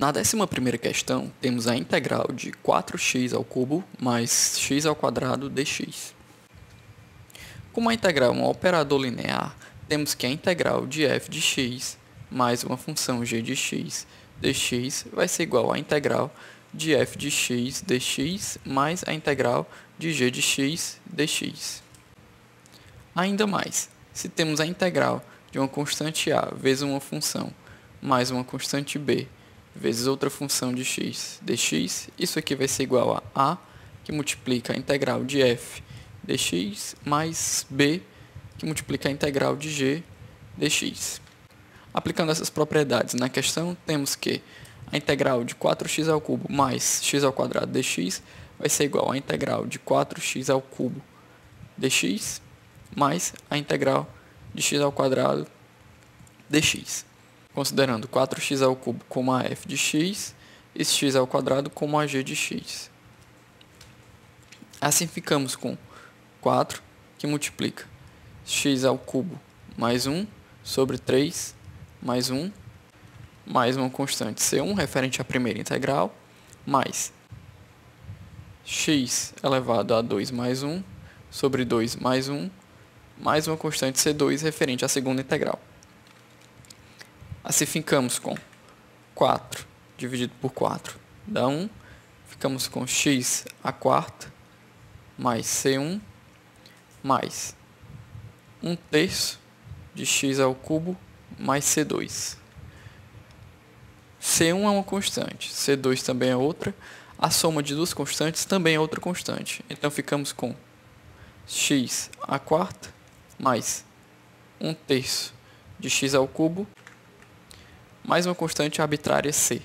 Na décima primeira questão, temos a integral de 4x ao cubo mais x ao quadrado dx. Como a integral é um operador linear, temos que a integral de f de x mais uma função g de x dx vai ser igual à integral de f de x dx mais a integral de g de x dx. Ainda mais, se temos a integral de uma constante a vezes uma função mais uma constante b vezes outra função de x dx, isso aqui vai ser igual a a, que multiplica a integral de f dx, mais b, que multiplica a integral de g dx. Aplicando essas propriedades na questão, temos que a integral de 4x ao cubo mais x ao quadrado dx vai ser igual à integral de 4x ao cubo dx mais a integral de x ao quadrado dx considerando 4x ao cubo como a f de x e x ao quadrado como a g de x. Assim ficamos com 4, que multiplica x ao cubo mais 1 sobre 3 mais 1, mais uma constante C1 referente à primeira integral, mais x elevado a 2 mais 1 sobre 2 mais 1, mais uma constante C2 referente à segunda integral. Assim ficamos com 4 dividido por 4 dá 1. Ficamos com x a quarta mais C1 mais 1 terço de x ao cubo mais C2. C1 é uma constante, C2 também é outra. A soma de duas constantes também é outra constante. Então ficamos com x a quarta mais 1 terço de x ao cubo mais uma constante arbitrária c.